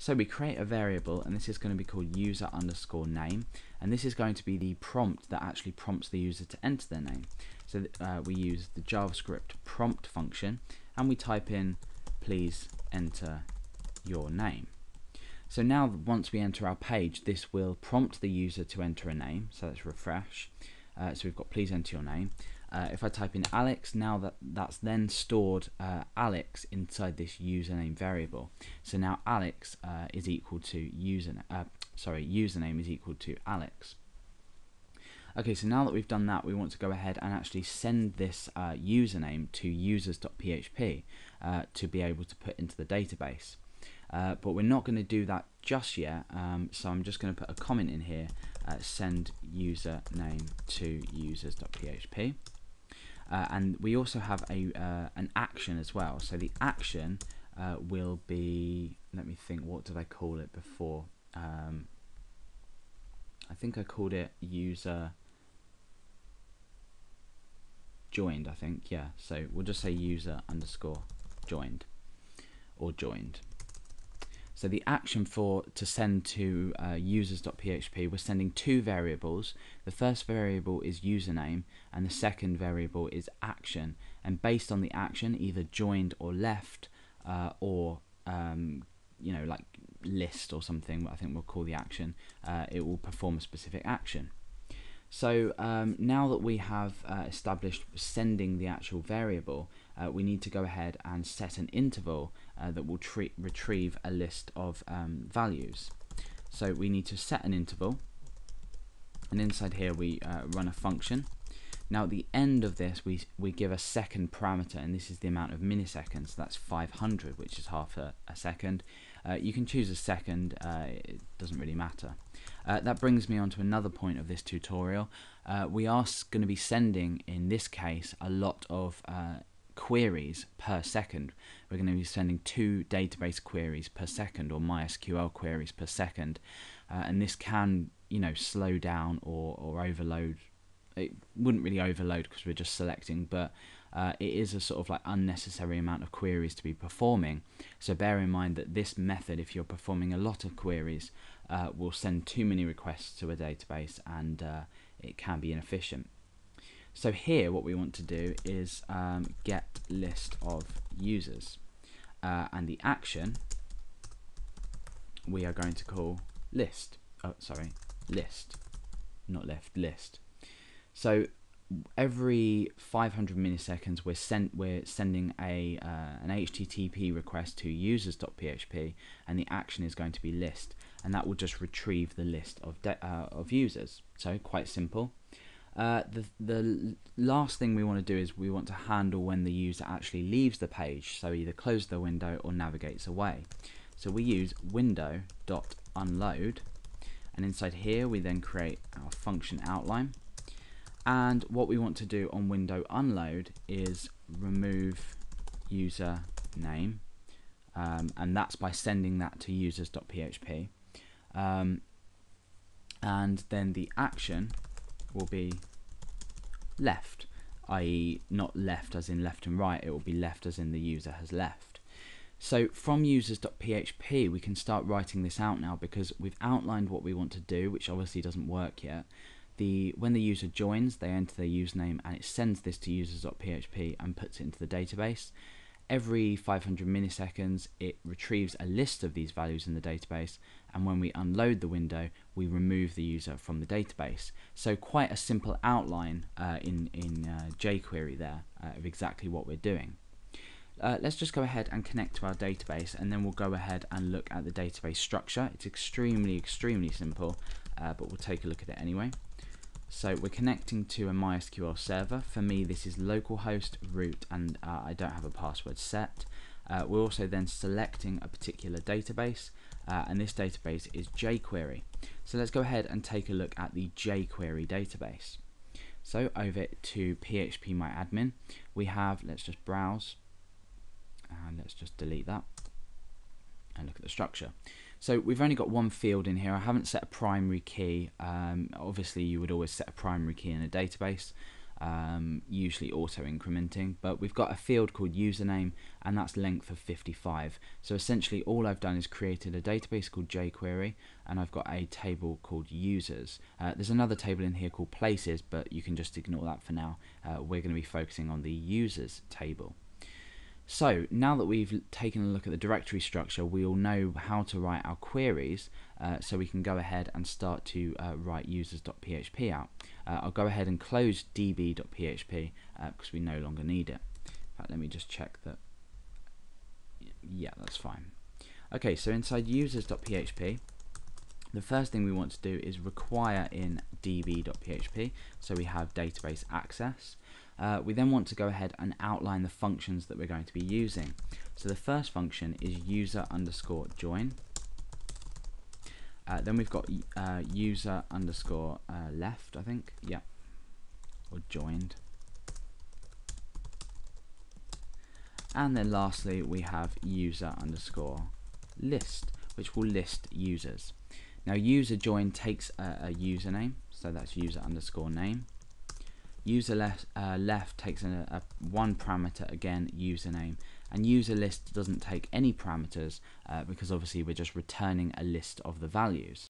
So we create a variable and this is going to be called user underscore name and this is going to be the prompt that actually prompts the user to enter their name. So uh, we use the JavaScript prompt function and we type in please enter your name. So now once we enter our page this will prompt the user to enter a name so let's refresh. Uh, so we've got please enter your name uh, if I type in Alex, now that that's then stored uh, Alex inside this username variable. So now Alex uh, is equal to user, uh, sorry, username is equal to Alex. Okay, so now that we've done that, we want to go ahead and actually send this uh, username to users.php uh, to be able to put into the database. but we're not going to do that just yet, um, so I'm just going to put a comment in here, send username to users.php. Uh, and we also have a uh, an action as well. So the action uh, will be, let me think, what did I call it before? Um, I think I called it user joined, I think, yeah. So we'll just say user underscore joined or joined. So the action for to send to uh, users.php, we're sending two variables. The first variable is username, and the second variable is action. And based on the action, either joined or left, uh, or um, you know, like list or something. I think we'll call the action. Uh, it will perform a specific action. So um, now that we have uh, established sending the actual variable, uh, we need to go ahead and set an interval uh, that will retrieve a list of um, values. So we need to set an interval, and inside here we uh, run a function. Now at the end of this, we, we give a second parameter, and this is the amount of milliseconds. That's 500, which is half a, a second. Uh, you can choose a second, uh, it doesn't really matter. Uh, that brings me on to another point of this tutorial. Uh, we are going to be sending, in this case, a lot of uh, queries per second. We're going to be sending two database queries per second or MySQL queries per second. Uh, and this can, you know, slow down or, or overload. It wouldn't really overload because we're just selecting, but uh, it is a sort of like unnecessary amount of queries to be performing. So bear in mind that this method, if you're performing a lot of queries, uh, will send too many requests to a database and uh, it can be inefficient. So here what we want to do is um, get list of users uh, and the action we are going to call list. Oh, sorry, list, not left, list. So every 500 milliseconds we're sent we're sending a uh, an HTTP request to users.php and the action is going to be list and that will just retrieve the list of uh, of users. So quite simple. Uh, the the last thing we want to do is we want to handle when the user actually leaves the page so either close the window or navigates away. So we use window dot unload and inside here we then create our function outline and what we want to do on window unload is remove user name. Um, and that's by sending that to users.php um, and then the action will be left i.e. not left as in left and right it will be left as in the user has left. So from users.php we can start writing this out now because we've outlined what we want to do which obviously doesn't work yet the when the user joins, they enter their username and it sends this to users.php and puts it into the database. Every 500 milliseconds, it retrieves a list of these values in the database, and when we unload the window, we remove the user from the database. So quite a simple outline uh, in, in uh, jQuery there uh, of exactly what we're doing. Uh, let's just go ahead and connect to our database and then we'll go ahead and look at the database structure. It's extremely, extremely simple, uh, but we'll take a look at it anyway. So we're connecting to a MySQL server. For me, this is localhost root, and uh, I don't have a password set. Uh, we're also then selecting a particular database, uh, and this database is jQuery. So let's go ahead and take a look at the jQuery database. So over to phpMyAdmin, we have, let's just browse, and let's just delete that, and look at the structure. So we've only got one field in here. I haven't set a primary key. Um, obviously, you would always set a primary key in a database. um, usually auto incrementing, but we've got a field called username and that's length of 55. So essentially all I've done is created a database called jQuery and I've got a table called users. Uh, there's another table in here called places, but you can just ignore that for now. Uh, we're going to be focusing on the users table. So now that we've taken a look at the directory structure, we'll know how to write our queries uh, so we can go ahead and start to uh, write users.php out. Uh, I'll go ahead and close db.php because uh, we no longer need it. In fact, let me just check that. Yeah, that's fine. Okay, so inside users.php, the first thing we want to do is require in db.php, so we have database access. Uh, we then want to go ahead and outline the functions that we're going to be using. So the first function is user underscore join. Uh, then we've got uh, user underscore uh, left, I think, yeah, or joined. And then lastly, we have user underscore list, which will list users. Now user join takes a, a username, so that's user underscore name. User left, uh, left takes a, one parameter again username and user list doesn't take any parameters uh, because obviously we're just returning a list of the values.